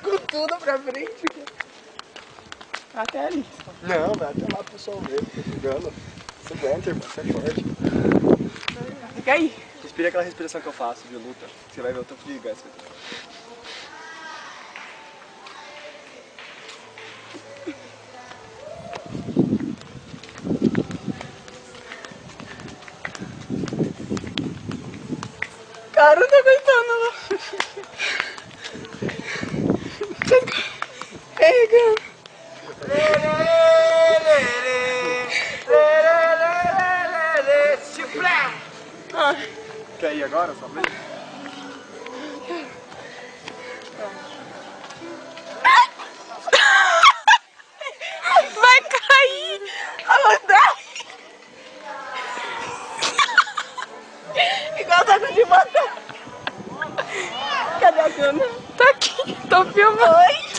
tudo pra frente. Até ali. Não, vai até lá pro sol ver, tô jogando. Você aguenta, irmão, você é forte. Fica aí. Respira aquela respiração que eu faço de luta. Você vai ver o tanto de gás que eu tenho. Cara, não tô aguentando, não. Carregando. Ai, Quer ir agora, sua vez? vai cair a andar. Igual tá com de matar. Cadê a câmera? Tá aqui, tô filmando. Oi.